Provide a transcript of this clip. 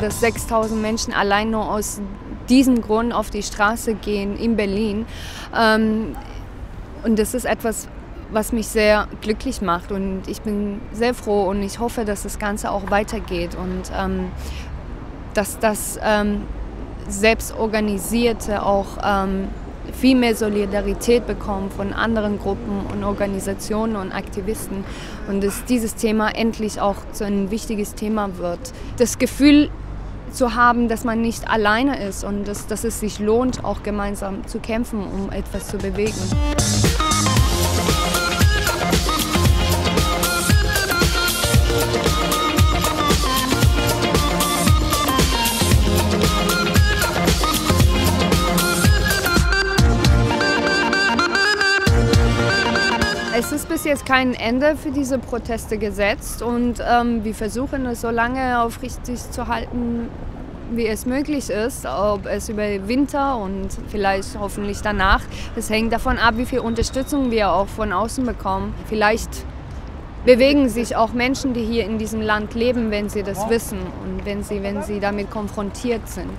Dass 6000 Menschen allein nur aus diesem Grund auf die Straße gehen in Berlin. Ähm, und das ist etwas, was mich sehr glücklich macht. Und ich bin sehr froh und ich hoffe, dass das Ganze auch weitergeht und ähm, dass das ähm, Selbstorganisierte auch ähm, viel mehr Solidarität bekommen von anderen Gruppen und Organisationen und Aktivisten und dass dieses Thema endlich auch so ein wichtiges Thema wird. Das Gefühl zu haben, dass man nicht alleine ist und dass, dass es sich lohnt, auch gemeinsam zu kämpfen, um etwas zu bewegen. Es ist bis jetzt kein Ende für diese Proteste gesetzt und ähm, wir versuchen es so lange aufrichtig zu halten, wie es möglich ist, ob es über Winter und vielleicht hoffentlich danach. Es hängt davon ab, wie viel Unterstützung wir auch von außen bekommen. Vielleicht bewegen sich auch Menschen, die hier in diesem Land leben, wenn sie das wissen und wenn sie, wenn sie damit konfrontiert sind.